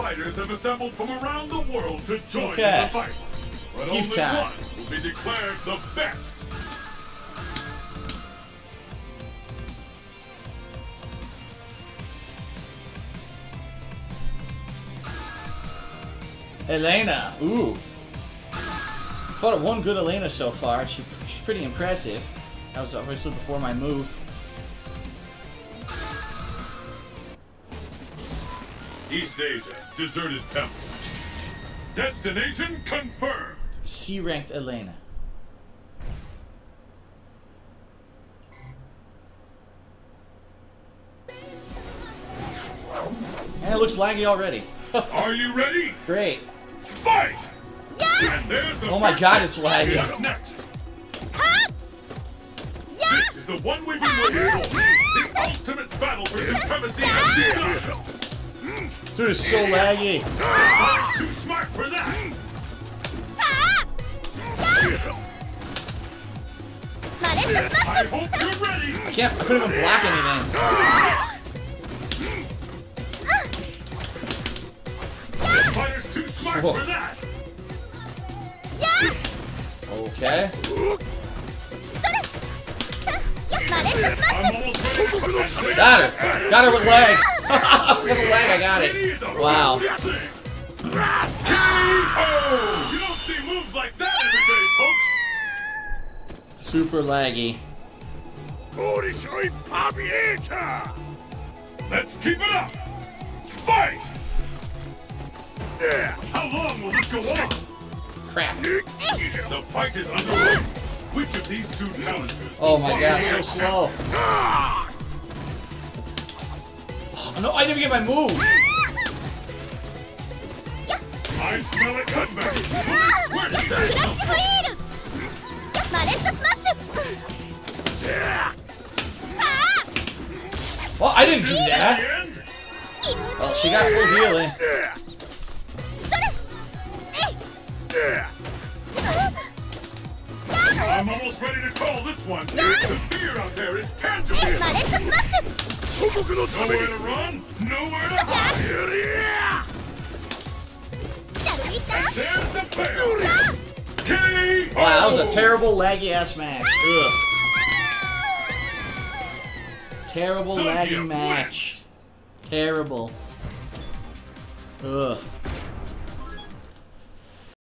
fighters have assembled from around the world to join Okay. in the fight. But Give only time. one will be declared the best. Elena. Ooh. Fought one good Elena so far. She, she's pretty impressive. That was obviously before my move. East Asia, deserted temple. Destination confirmed. C-ranked Elena. And it looks laggy already. Are you ready? Great. Fight! And the Oh my god, it's laggy. What's? This is the one we've been waiting for. Ah! The ultimate battle for ah! supremacy has ah! begun. Dude, it's so laggy. I'm too smart for that. Ah! I hope you're ready. I can't, I couldn't even block anything. Fighter's too smart Whoa. for that. Okay. I'm almost ready. And there's Got her. Got her with lag. Because of lag, I got It it. is a Wow. real. KO! You don't see moves like that every day, folks. Super laggy. Let's keep it up. Fight! How long will this go on? Crap. The fight is underway. Which of these two challengers? Oh my god, so slow. Ah. Oh, no, I didn't get my move. I smell a comeback. Where did that come from? Well, I didn't do that! Well, she got full healing. I'm almost ready to call this one. The fear out there is tangible. Nowhere to run, nowhere to hide. There's the. Wow, that was a terrible laggy ass match. Ugh. Terrible laggy match. Terrible. Ugh.